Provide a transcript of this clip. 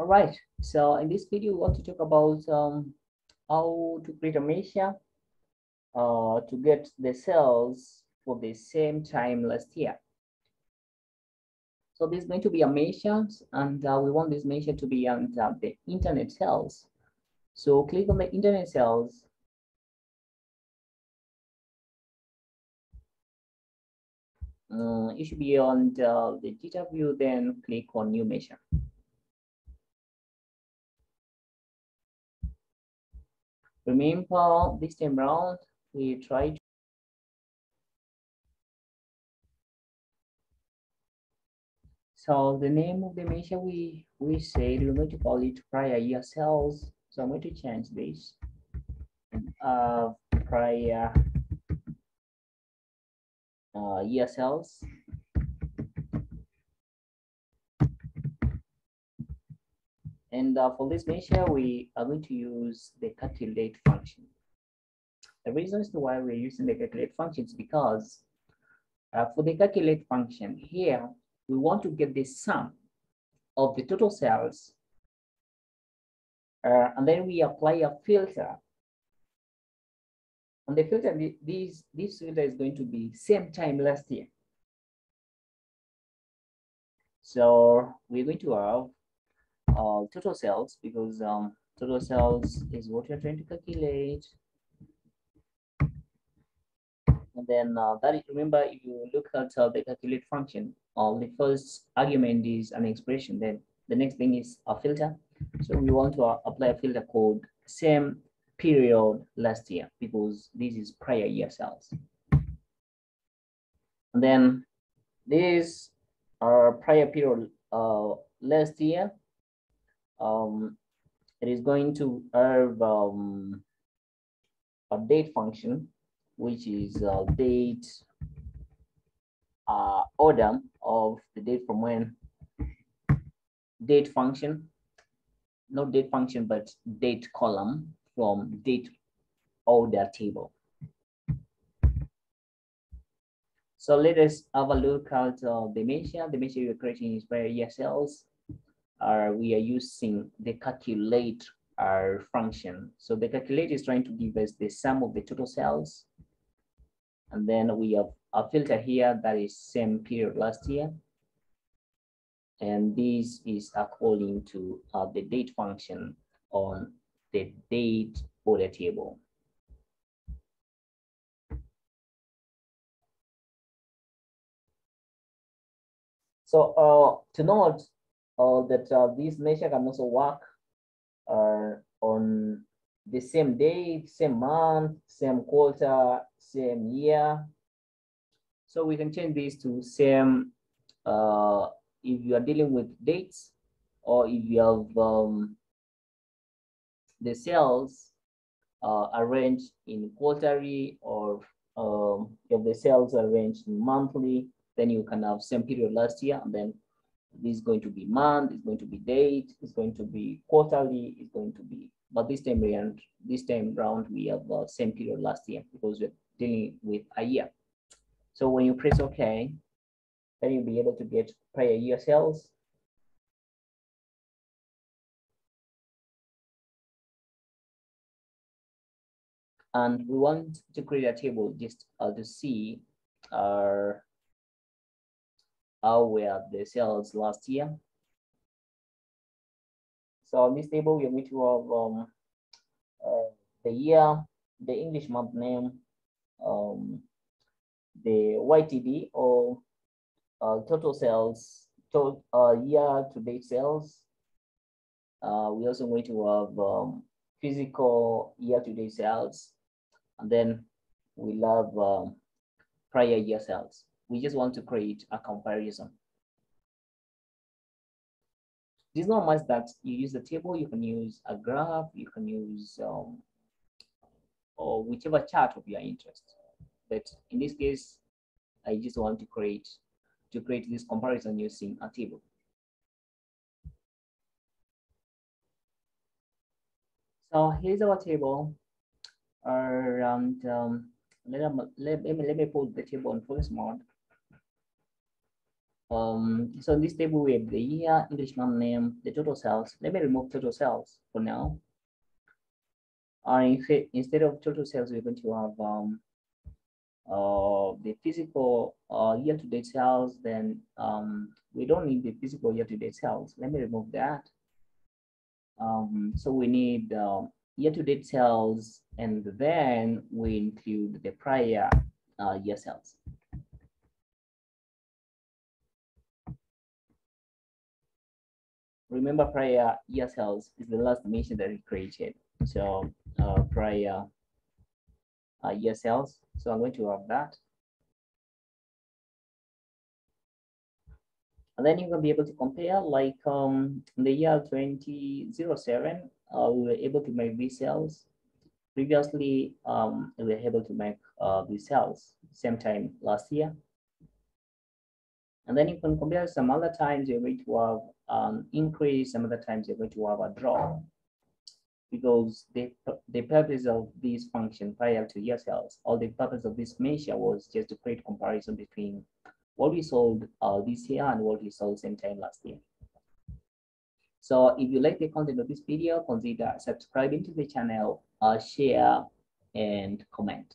All right, so in this video, we want to talk about um, how to create a measure uh, to get the cells for the same time last year. So this is going to be a measure, and uh, we want this measure to be on uh, the internet sales. So click on the internet sales. Uh, it should be on the, the data view, then click on new measure. Remember this time around, we tried So the name of the measure we we said we're going to call it prior year. So I'm going to change this. Uh, prior uh, year. And uh, for this measure, we are going to use the calculate function. The reason as to why we're using the calculate function is because uh, for the calculate function here, we want to get the sum of the total sales, uh, and then we apply a filter. And the filter, this, this filter is going to be same time last year. So we're going to have uh, total sales because um, total sales is what you're trying to calculate. And then uh, that is, remember, if you look at uh, the calculate function, uh, the first argument is an expression, then the next thing is a filter. So we want to uh, apply a filter called same period last year because this is prior year sales. And then these are prior period uh, last year. Um, it is going to have um, a date function which is uh, date uh, order of the date from when date function, not date function, but date column from date order table. So let us have a look at uh, the measure. The measure we're creating is PY Sales. Uh, we are using the calculate our function. So the calculate is trying to give us the sum of the total sales and then we have a filter here that is same period last year. And this is according to uh, the date function on the date order table. So uh, to note uh, that uh, this measure can also work uh, on the same date, same month, same quarter, same year. So we can change this to same uh, if you are dealing with dates or if you have um, the cells uh, arranged in quarterly or um, if the cells arranged in monthly, then you can have same period last year and then this is going to be month, it's going to be date, it's going to be quarterly, it's going to be but this time around, this time round, we have the same period last year because we're dealing with a year. So when you press OK, then you'll be able to get prior year sales. And we want to create a table just uh, to see uh, how were the sales last year. So on this table, we're going to have um, uh, the year, the English month name, um, the YTD or uh, total sales, total uh, year to date sales. Uh, we're also going to have um, fiscal year to date sales, and then we'll have um, prior year sales. We just want to create a comparison. There's not much that you use the table, you can use a graph, you can use um, or whichever chart of your interest. But in this case, I just want to create to create this comparison using a table. So here's our table. And um, let, let, let, me, let me put the table on focus mode. Um, so in this table we have the year, English month name, the total sales. Let me remove total sales for now. Uh, instead of total sales, we're going to have um, uh, the fiscal uh, year-to-date sales, then um, we don't need the fiscal year-to-date sales. Let me remove that. Um, so we need uh, year-to-date sales, and then we include the prior uh, year sales. Remember prior year sales is the last dimension that we created. So uh, prior uh, year. So I'm going to have that. And then going to be able to compare like um, in the year 2007, uh, we were able to make these sales. Previously, um, we were able to make uh, these same time last year. And then you can compare some other times you're going to have an increase, some other times you're going to have a drop because the, the purpose of this function prior to year sales, or the purpose of this measure was just to create comparison between what we sold uh, this year and what we sold same time last year. So if you like the content of this video, consider subscribing to the channel, uh, share, and comment.